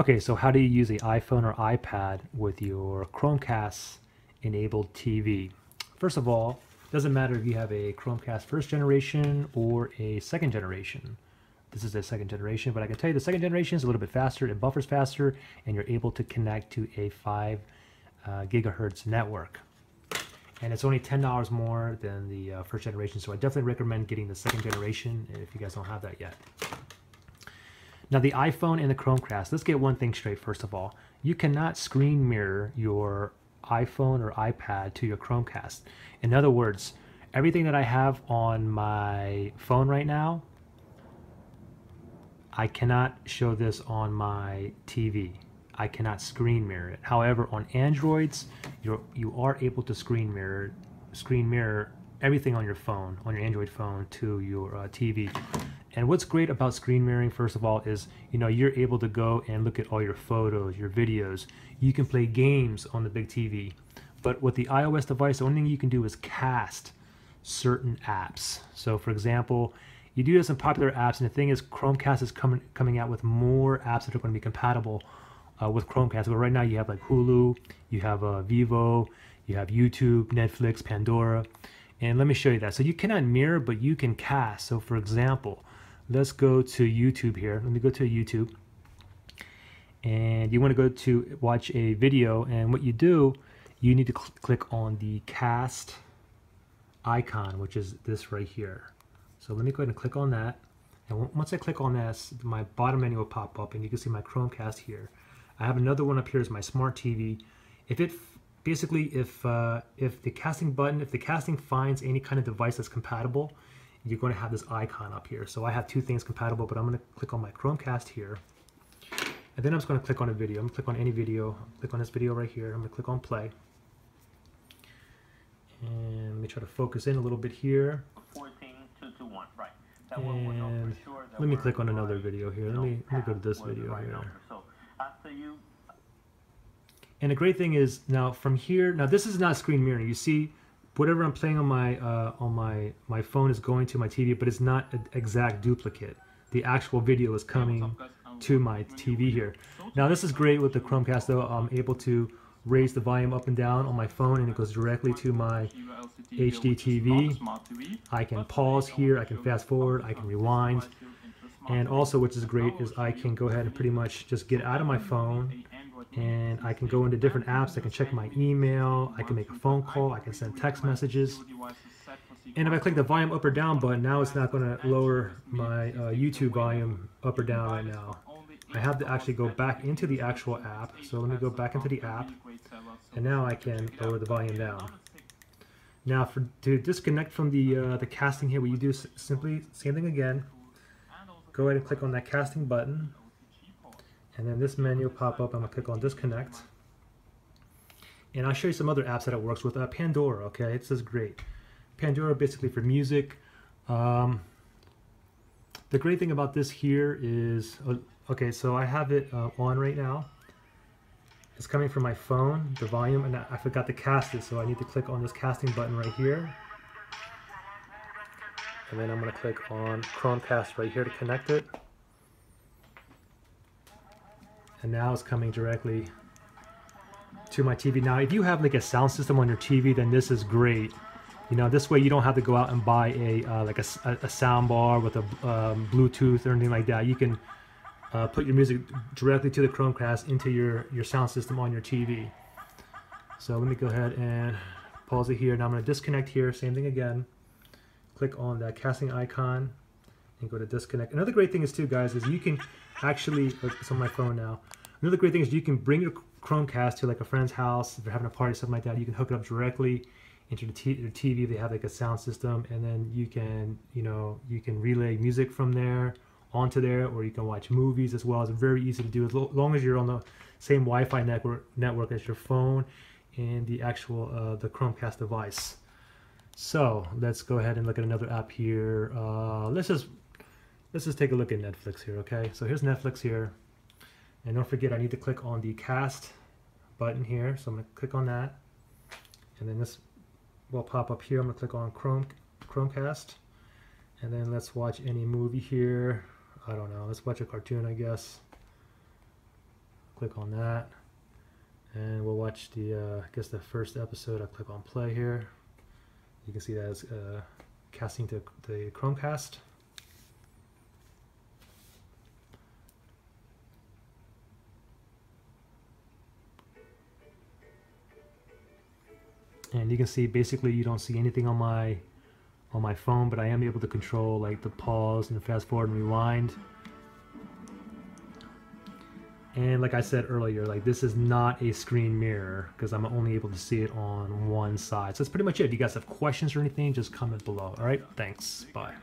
Okay, so how do you use an iPhone or iPad with your Chromecast enabled TV? First of all, it doesn't matter if you have a Chromecast first generation or a second generation. This is a second generation, but I can tell you the second generation is a little bit faster, it buffers faster, and you're able to connect to a 5 uh, gigahertz network. And it's only $10 more than the uh, first generation, so I definitely recommend getting the second generation if you guys don't have that yet. Now the iPhone and the Chromecast, let's get one thing straight first of all. You cannot screen mirror your iPhone or iPad to your Chromecast. In other words, everything that I have on my phone right now, I cannot show this on my TV. I cannot screen mirror it. However, on Androids, you're, you are able to screen mirror, screen mirror everything on your phone, on your Android phone to your uh, TV. And what's great about screen mirroring, first of all, is you know you're able to go and look at all your photos, your videos. You can play games on the big TV. But with the iOS device, the only thing you can do is cast certain apps. So for example, you do have some popular apps, and the thing is, Chromecast is coming coming out with more apps that are going to be compatible uh, with Chromecast. But right now, you have like Hulu, you have uh, Vevo, you have YouTube, Netflix, Pandora, and let me show you that. So you cannot mirror, but you can cast. So for example, let's go to YouTube here. Let me go to YouTube. And you want to go to watch a video. And what you do, you need to cl click on the cast icon, which is this right here. So let me go ahead and click on that. And once I click on this, my bottom menu will pop up and you can see my Chromecast here. I have another one up here is my smart TV. If it basically if uh, if the casting button, if the casting finds any kind of device that's compatible, you're going to have this icon up here. So I have two things compatible, but I'm going to click on my Chromecast here. And then I'm just going to click on a video. I'm going to click on any video. Click on this video right here. I'm going to click on play. And let me try to focus in a little bit here. 14, two, two, one. Right. That and sure let me click on another video here. Let me, let me go to this video here. So after you and the great thing is now from here, now this is not screen mirroring. You see whatever I'm playing on my uh, on my my phone is going to my TV, but it's not an exact duplicate. The actual video is coming to my TV here. Now this is great with the Chromecast though. I'm able to raise the volume up and down on my phone and it goes directly to my HD TV. I can pause here, I can fast forward, I can rewind. And also, which is great, is I can go ahead and pretty much just get out of my phone and I can go into different apps. I can check my email. I can make a phone call. I can send text messages. And if I click the volume up or down button, now it's not going to lower my uh, YouTube volume up or down right now. I have to actually go back into the actual app. So let me go back into the app. And now I can lower the volume down. Now for to disconnect from the uh, the casting here, what you do is simply, same thing again. Go ahead and click on that casting button and then this menu pop up. I'm gonna click on disconnect. And I'll show you some other apps that it works with. Uh, Pandora, okay, it says great. Pandora basically for music. Um, the great thing about this here is, uh, okay, so I have it uh, on right now. It's coming from my phone, the volume, and I forgot to cast it, so I need to click on this casting button right here. And then I'm gonna click on Chromecast right here to connect it and now it's coming directly to my TV. Now, if you have like a sound system on your TV, then this is great. You know, this way you don't have to go out and buy a uh, like a, a, sound bar with a um, Bluetooth or anything like that. You can uh, put your music directly to the Chromecast into your, your sound system on your TV. So let me go ahead and pause it here. Now I'm going to disconnect here. Same thing again. Click on that casting icon and go to disconnect. Another great thing is too, guys, is you can actually, it's on my phone now. Another great thing is you can bring your Chromecast to like a friend's house. If they're having a party, something like that, you can hook it up directly into the TV. They have like a sound system, and then you can, you know, you can relay music from there onto there, or you can watch movies as well. It's very easy to do as long as you're on the same Wi-Fi network network as your phone and the actual uh, the Chromecast device. So let's go ahead and look at another app here. Uh, let's just let's just take a look at Netflix here, okay? So here's Netflix here. And don't forget, I need to click on the cast button here. So I'm gonna click on that. And then this will pop up here. I'm gonna click on Chrome, Chromecast. And then let's watch any movie here. I don't know, let's watch a cartoon, I guess. click on that. And we'll watch the, uh, I guess the first episode. I click on play here. You can see that it's uh, casting to the Chromecast. And you can see basically you don't see anything on my on my phone but I am able to control like the pause and fast forward and rewind. And like I said earlier like this is not a screen mirror because I'm only able to see it on one side. So that's pretty much it. If you guys have questions or anything just comment below. All right thanks. Bye